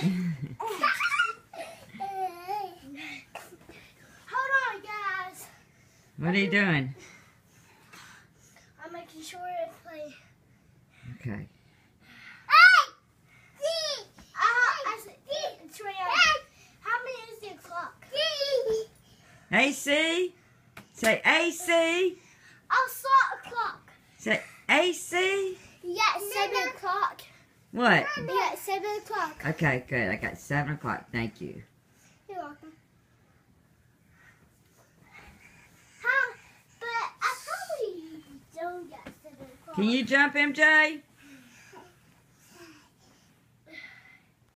Hold on, guys. What are you doing? I'm making sure it's play. Okay. Uh, AC. Uh, Say AC. I'll start a clock. Say AC. Yes seven. What? Yeah, seven o'clock. Okay, good. I got 7 o'clock. Thank you. You're welcome. Huh? But I probably don't get seven o'clock. Can you jump, MJ?